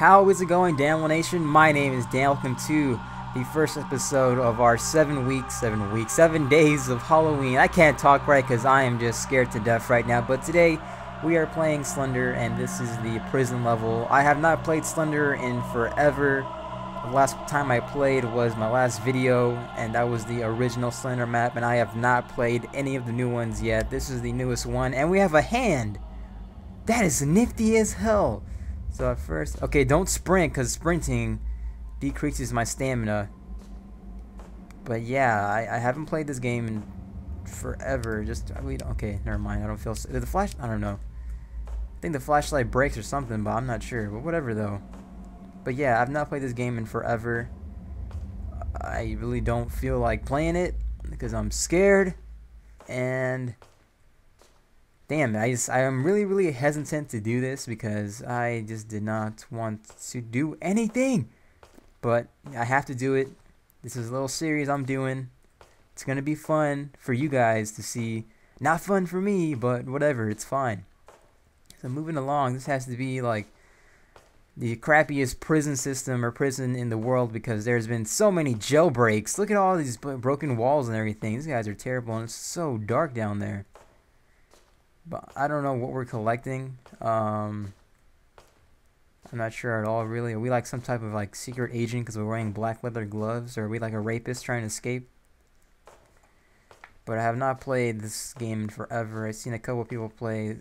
How is it going, Daniel Nation? My name is Dan. Welcome to the first episode of our seven weeks, seven weeks, seven days of Halloween. I can't talk right because I am just scared to death right now. But today we are playing Slender, and this is the prison level. I have not played Slender in forever. The last time I played was my last video, and that was the original Slender map, and I have not played any of the new ones yet. This is the newest one, and we have a hand. That is nifty as hell. So at first, okay, don't sprint, because sprinting decreases my stamina. But yeah, I, I haven't played this game in forever. Just, we okay, never mind. I don't feel, the flash, I don't know. I think the flashlight breaks or something, but I'm not sure. But whatever, though. But yeah, I've not played this game in forever. I really don't feel like playing it because I'm scared. And damn, I just, I am really, really hesitant to do this because I just did not want to do anything. But I have to do it. This is a little series I'm doing. It's gonna be fun for you guys to see. Not fun for me, but whatever, it's fine. So moving along, this has to be like the crappiest prison system or prison in the world because there's been so many jailbreaks. Look at all these broken walls and everything. These guys are terrible and it's so dark down there. But I don't know what we're collecting. Um, I'm not sure at all really. Are we like some type of like secret agent because we're wearing black leather gloves? Or are we like a rapist trying to escape? But I have not played this game in forever. I've seen a couple people play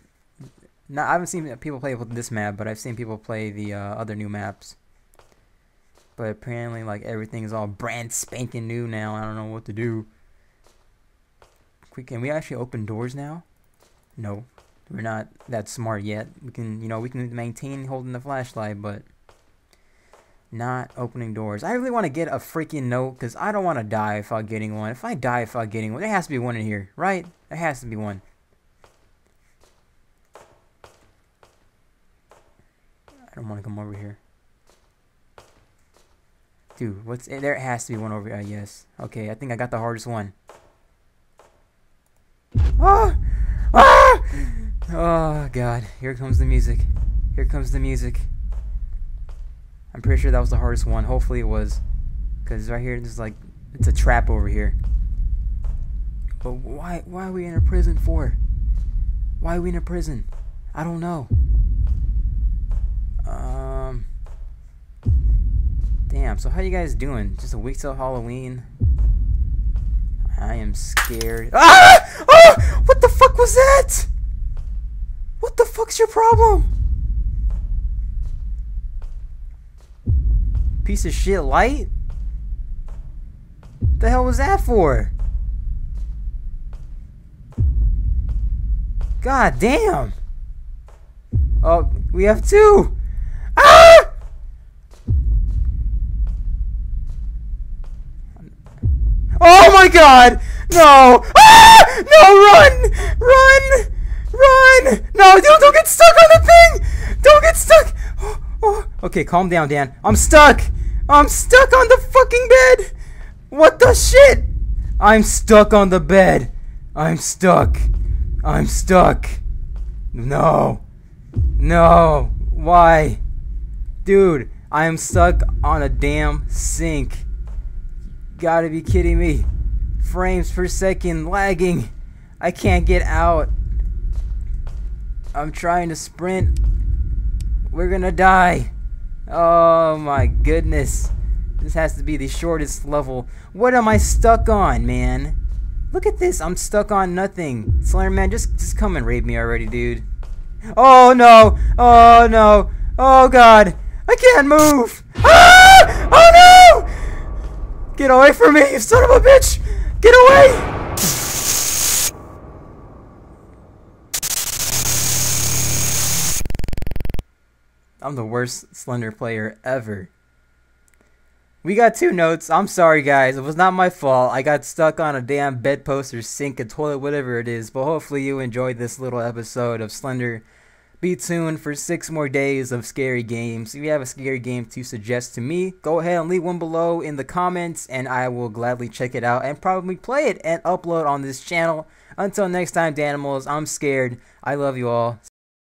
not, I haven't seen people play with this map, but I've seen people play the uh, other new maps. But apparently, like everything is all brand spanking new now. I don't know what to do. Can we actually open doors now? No, we're not that smart yet. We can, you know, we can maintain holding the flashlight, but not opening doors. I really want to get a freaking note because I don't want to die without getting one. If I die without getting one, there has to be one in here, right? There has to be one. I don't want to come over here. Dude, what's it? there? has to be one over here. Yes. Okay, I think I got the hardest one. Ah! Oh god, here comes the music. Here comes the music. I'm pretty sure that was the hardest one. Hopefully it was, because right here, there's like it's a trap over here. But why? Why are we in a prison for? Why are we in a prison? I don't know. Um. Damn. So how you guys doing? Just a week till Halloween. I am scared. Ah! Oh! What the fuck was that? Fuck's your problem? Piece of shit light? The hell was that for? God damn. Oh, we have two. Ah! Oh my god! No! Ah! No, run! Run! Run! No, don't get stuck on the thing! Don't get stuck! Oh, oh. Okay, calm down, Dan. I'm stuck! I'm stuck on the fucking bed! What the shit? I'm stuck on the bed. I'm stuck. I'm stuck. No. No. Why? Dude, I am stuck on a damn sink. Gotta be kidding me. Frames per second lagging. I can't get out. I'm trying to sprint. We're gonna die. Oh my goodness. This has to be the shortest level. What am I stuck on, man? Look at this. I'm stuck on nothing. Slenderman, just, just come and raid me already, dude. Oh no. Oh no. Oh god. I can't move! Ah! Oh no! Get away from me, you son of a bitch! Get away! I'm the worst Slender player ever. We got two notes. I'm sorry, guys. It was not my fault. I got stuck on a damn bedpost or sink, a toilet, whatever it is. But hopefully you enjoyed this little episode of Slender be tuned for six more days of scary games. If you have a scary game to suggest to me, go ahead and leave one below in the comments and I will gladly check it out and probably play it and upload on this channel. Until next time, Danimals, I'm scared. I love you all.